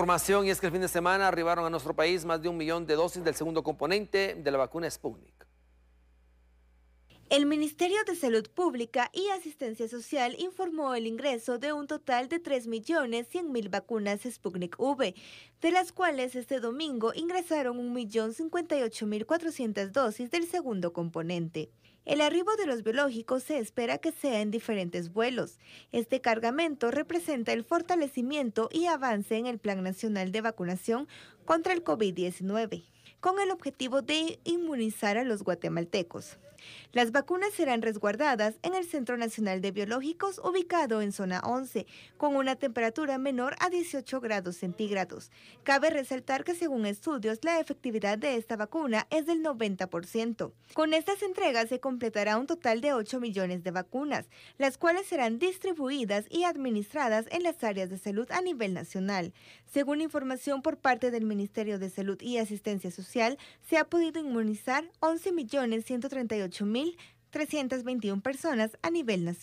Información y es que el fin de semana arribaron a nuestro país más de un millón de dosis del segundo componente de la vacuna Sputnik. El Ministerio de Salud Pública y Asistencia Social informó el ingreso de un total de 3.100.000 vacunas Sputnik V, de las cuales este domingo ingresaron 1.058.400 dosis del segundo componente. El arribo de los biológicos se espera que sea en diferentes vuelos. Este cargamento representa el fortalecimiento y avance en el Plan Nacional de Vacunación contra el COVID-19, con el objetivo de inmunizar a los guatemaltecos. Las vacunas serán resguardadas en el Centro Nacional de Biológicos ubicado en zona 11, con una temperatura menor a 18 grados centígrados. Cabe resaltar que según estudios, la efectividad de esta vacuna es del 90%. Con estas entregas se completará un total de 8 millones de vacunas, las cuales serán distribuidas y administradas en las áreas de salud a nivel nacional. Según información por parte del Ministerio de Salud y Asistencia Social, se ha podido inmunizar 11 millones 138 8.321 personas a nivel nacional.